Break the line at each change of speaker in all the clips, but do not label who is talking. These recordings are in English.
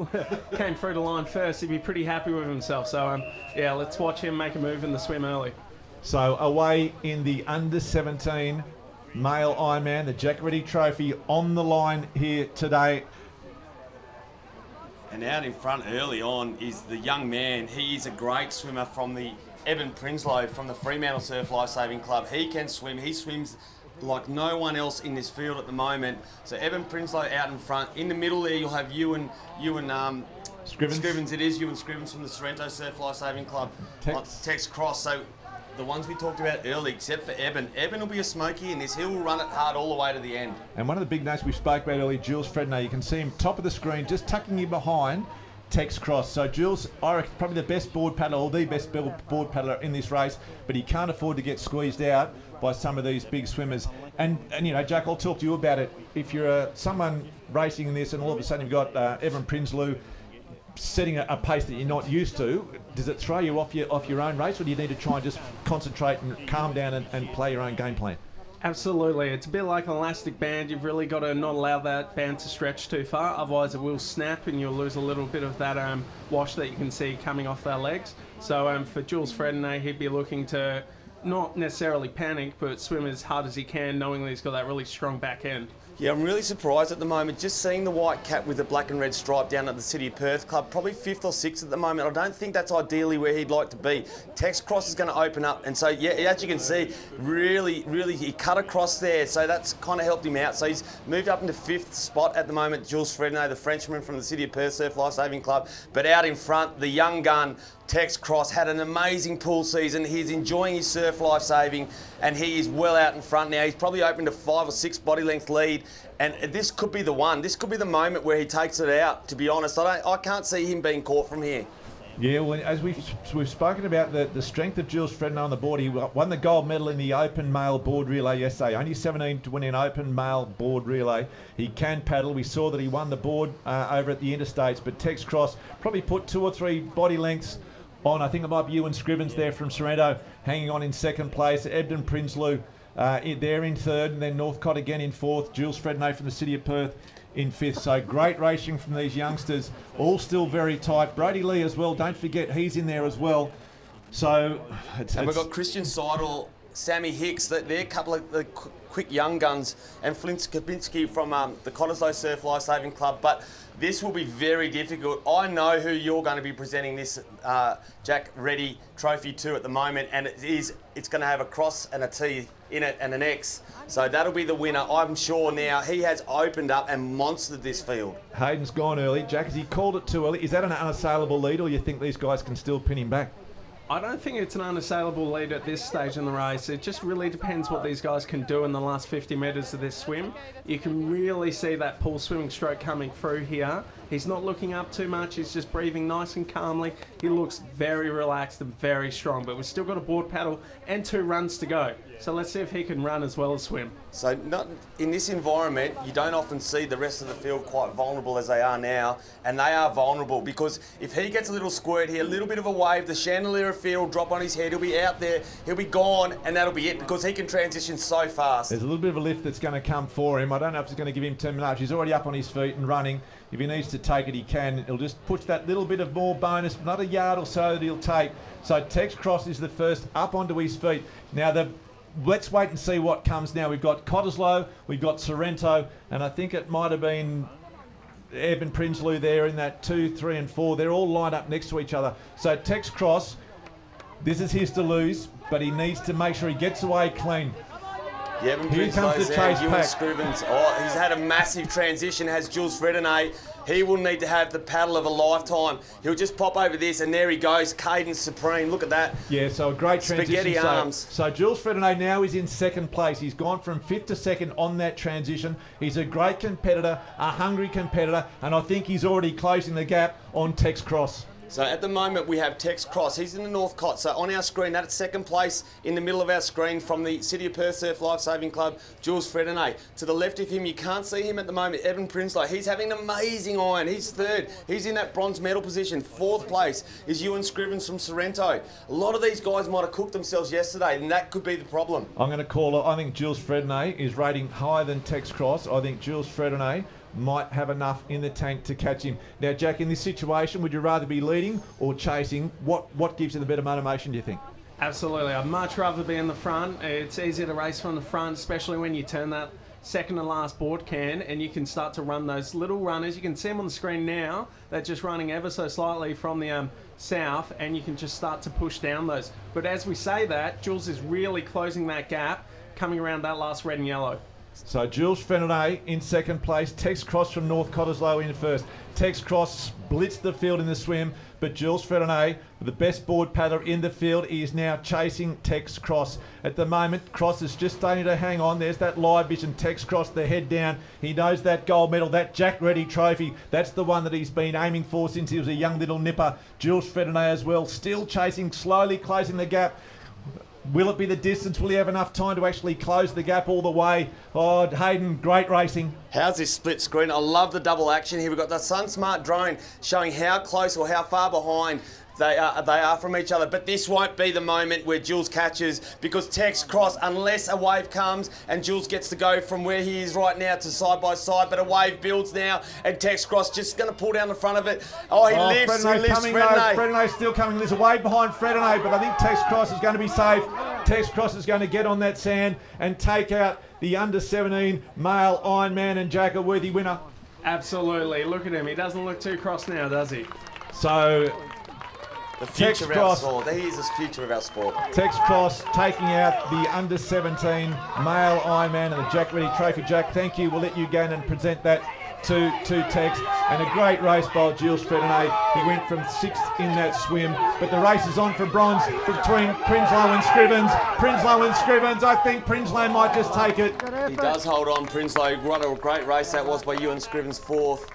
came through the line first, he'd be pretty happy with himself. So um, yeah, let's watch him make a move in the swim early.
So away in the under 17 male Ironman, the Jack Reddy Trophy on the line here today.
And out in front early on is the young man. He is a great swimmer from the Evan Prinsloo from the Fremantle Surf Lifesaving Club. He can swim. He swims like no one else in this field at the moment. So Evan Prinsloo out in front. In the middle there, you'll have you and you and um,
Scrivens.
Scrivens. It is Ewan Scrivens from the Sorrento Surf Life Saving Club.
Tex.
Uh, Tex Cross. So the ones we talked about early, except for Eben. Eben will be a smoky in this. He'll run it hard all the way to the end.
And one of the big names we spoke about earlier, Jules Frednay, you can see him top of the screen, just tucking in behind Tex Cross. So Jules, I reckon, probably the best board paddler, or the best board paddler in this race, but he can't afford to get squeezed out by some of these big swimmers. And, and you know, Jack, I'll talk to you about it. If you're uh, someone racing in this and all of a sudden you've got uh, Evan Prinsloo setting a, a, pace that you're not used to, does it throw you off your off your own race, or do you need to try and just concentrate and calm down and, and play your own game plan?
Absolutely. It's a bit like an elastic band. You've really got to not allow that band to stretch too far, otherwise it will snap and you'll lose a little bit of that um, wash that you can see coming off their legs. So um, for Jules Frednay, he'd be looking to not necessarily panic, but swim as hard as he can, knowing that he's got that really strong back end.
Yeah, I'm really surprised at the moment. Just seeing the white cap with the black and red stripe down at the City of Perth Club, probably fifth or sixth at the moment. I don't think that's ideally where he'd like to be. Tex Cross is going to open up, and so yeah, as you can see, really, really, he cut across there, so that's kind of helped him out. So he's moved up into fifth spot at the moment. Jules Frednay, the Frenchman from the City of Perth Surf Lifesaving Club, but out in front, the young gun Tex Cross had an amazing pool season. He's enjoying his surf life saving and he is well out in front now. He's probably opened a five or six body length lead and this could be the one. This could be the moment where he takes it out, to be honest. I, don't, I can't see him being caught from here.
Yeah, well, as we've, we've spoken about the, the strength of Jules Frednay on the board, he won the gold medal in the open male board relay yesterday. Only 17 to win an open male board relay. He can paddle. We saw that he won the board uh, over at the interstates, but Tex Cross probably put two or three body lengths on. I think it might be Ewan Scrivens there from Sorrento hanging on in second place. Ebden Prinsloo uh, there in third, and then Northcott again in fourth. Jules Frednay from the City of Perth in fifth. So great racing from these youngsters, all still very tight. Brody Lee as well. Don't forget he's in there as well. So
it's, and we've got Christian Seidel, Sammy Hicks. They're a couple of the quick young guns, and Flint Skabinski from um, the Cottesloe Surf Lifesaving Club. But this will be very difficult. I know who you're going to be presenting this uh, Jack Reddy Trophy to at the moment, and it is it's going to have a cross and a T in it and an X. So that'll be the winner. I'm sure now he has opened up and monstered this field.
Hayden's gone early. Jack, has he called it too early? Is that an unassailable lead, or you think these guys can still pin him back?
I don't think it's an unassailable lead at this stage in the race. It just really depends what these guys can do in the last 50 metres of this swim. You can really see that pool swimming stroke coming through here. He's not looking up too much. He's just breathing nice and calmly. He looks very relaxed and very strong. But we've still got a board paddle and two runs to go. So let's see if he can run as well as swim.
So not in this environment, you don't often see the rest of the field quite vulnerable as they are now, and they are vulnerable because if he gets a little squirt here, a little bit of a wave, the chandelier of fear will drop on his head. He'll be out there, he'll be gone, and that'll be it because he can transition so fast.
There's a little bit of a lift that's going to come for him. I don't know if it's going to give him too much. He's already up on his feet and running. If he needs to take it, he can. He'll just push that little bit of more bonus, another yard or so that he'll take. So Tex Cross is the first up onto his feet. Now the let's wait and see what comes now. We've got Cottesloe, we've got Sorrento, and I think it might have been Eben Prinsloo there in that two, three, and four. They're all lined up next to each other. So Tex Cross, this is his to lose, but he needs to make sure he gets away clean.
Yeah, Here comes the chase. Scrivens. Oh, he's had a massive transition, has Jules Fredinay. Eh? He will need to have the paddle of a lifetime. He'll just pop over this, and there he goes, Cadence Supreme. Look at that.
Yeah, so a great transition.
Spaghetti
so,
arms.
So Jules Fredinay eh, now is in second place. He's gone from fifth to second on that transition. He's a great competitor, a hungry competitor, and I think he's already closing the gap on Tex Cross.
So at the moment we have Tex Cross. He's in the Northcott. So on our screen, that's second place in the middle of our screen from the City of Perth Surf Lifesaving Club, Jules Fredinay. To the left of him, you can't see him at the moment, Evan Prinsloo. He's having an amazing iron. He's third. He's in that bronze medal position. Fourth place is Ewan Scrivens from Sorrento. A lot of these guys might have cooked themselves yesterday, and that could be the problem.
I'm going to call it. I think Jules Fredinay is rating higher than Tex Cross. I think Jules Fredinay might have enough in the tank to catch him. Now, Jack, in this situation, would you rather be leading or chasing? What what gives you the better motivation? Do you think?
Absolutely. I'd much rather be in the front. It's easier to race from the front, especially when you turn that second to last board can and you can start to run those little runners. You can see them on the screen now. They're just running ever so slightly from the um, south and you can just start to push down those. But as we say that, Jules is really closing that gap coming around that last red and yellow.
So Jules Frenonnet in second place. Tex Cross from North Cottesloe in first. Tex Cross blitzed the field in the swim, but Jules Frenonnet, the best board paddler in the field, is now chasing Tex Cross. At the moment, Cross is just starting to hang on. There's that live vision. Tex Cross, the head down. He knows that gold medal, that Jack Reddy trophy. That's the one that he's been aiming for since he was a young little nipper. Jules Frenonnet as well, still chasing, slowly closing the gap. Will it be the distance? Will he have enough time to actually close the gap all the way? Oh, Hayden, great racing.
How's this split screen? I love the double action here. We've got the Sun Smart drone showing how close or how far behind they are, they are from each other. But this won't be the moment where Jules catches because Tex Cross, unless a wave comes and Jules gets to go from where he is right now to side by side, but a wave builds now and Tex Cross just going to pull down the front of it. Oh, he
oh,
lifts, he lifts
coming
Fredonnet.
Fredonnet still coming. There's a wave behind Fredonnet, but I think Tex Cross is going to be safe. Tex Cross is going to get on that sand and take out the under 17 male Ironman and Jack a worthy winner.
Absolutely. Look at him. He doesn't look too cross now, does he?
So
the future of our sport. He is the future of our sport.
Tex Cross taking out the under 17 male Ironman and the Jack Reddy Trophy. Jack, thank you. We'll let you go and present that to, to Tex. And a great race by Jules Fredonnet. He went from sixth in that swim. But the race is on for bronze between Prinsloo and Scrivens. Prinsloo and Scrivens. I think Prinsloo might just take it.
He does hold on, Prinsloo. What a great race that was by Ewan Scrivens, fourth.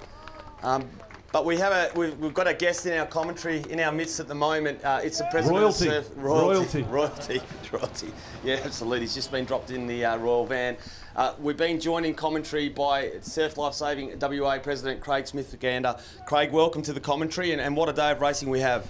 Um, but we have a we've, we've, got a guest in our commentary in our midst at the moment. Uh, it's the president
royalty.
of Surf
royalty.
Royalty. Royalty. Royalty. Yeah, absolutely. He's just been dropped in the uh, royal van. Uh, we've been joined in commentary by Surf Life Saving WA President Craig Smith-Gander. Craig, welcome to the commentary, and, and what a day of racing we have.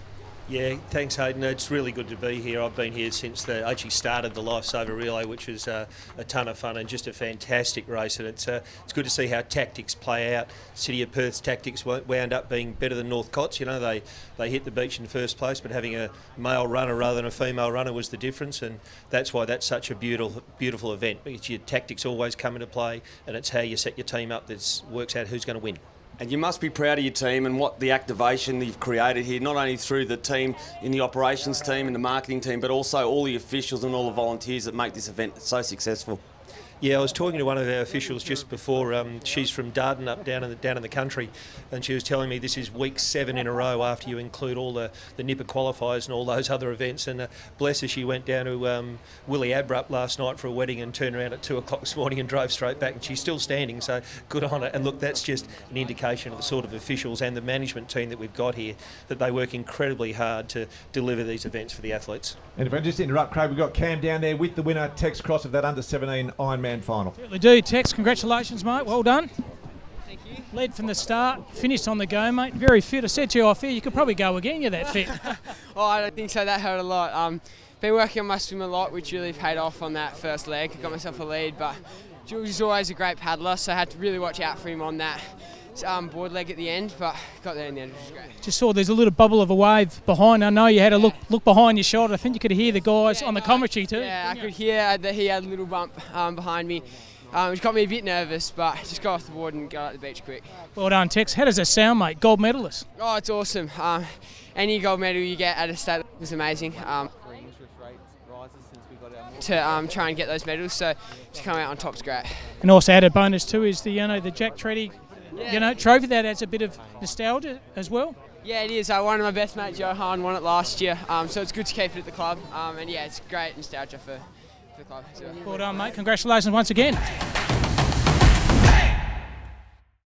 Yeah, thanks, Hayden. It's really good to be here. I've been here since the actually started the Lifesaver Relay, which was uh, a ton of fun and just a fantastic race. And it's uh, it's good to see how tactics play out. City of Perth's tactics wound up being better than North Cots. You know, they they hit the beach in first place, but having a male runner rather than a female runner was the difference, and that's why that's such a beautiful beautiful event. Because your tactics always come into play, and it's how you set your team up that works out who's going to win.
And you must be proud of your team and what the activation you've created here, not only through the team in the operations team and the marketing team, but also all the officials and all the volunteers that make this event so successful.
Yeah, I was talking to one of our officials just before. Um, she's from Darden, up down in the down in the country, and she was telling me this is week seven in a row after you include all the the Nipper qualifiers and all those other events. And uh, bless her, she went down to um, Willie Abrupt last night for a wedding and turned around at two o'clock this morning and drove straight back. And she's still standing, so good on her. And look, that's just an indication of the sort of officials and the management team that we've got here that they work incredibly hard to deliver these events for the athletes.
And if I just interrupt, Craig, we've got Cam down there with the winner, Tex Cross of that under 17 Ironman man final.
Certainly do. Tex, congratulations, mate. Well done. Thank you. Led from the start, finished on the go, mate. Very fit. I said to you off here, you could probably go again. You're that fit.
oh, I don't think so. That hurt a lot. Um, been working on my swim a lot, which really paid off on that first leg. Got myself a lead, but Jules is always a great paddler, so I had to really watch out for him on that um, board leg at the end, but got there in the end, which was great.
Just saw there's a little bubble of a wave behind. I know you had to look look behind your shoulder. I think you could hear the guys yeah, on the commentary too.
Yeah, I could hear that he had a little bump um, behind me. Um, which got me a bit nervous, but just got off the board and got out the beach quick.
Well done, Tex. How does that sound, mate? Gold medalist.
Oh, it's awesome. Um, any gold medal you get at a state was amazing. Um, to um, try and get those medals, so to come out on top is great.
And also added bonus too is the you know the Jack yeah. You know, trophy that adds a bit of nostalgia as well.
Yeah, it is. Uh, one of my best mates, Johan, won it last year, um, so it's good to keep it at the club. Um, and yeah, it's great nostalgia for, for the club.
Well done, mate. Congratulations once again.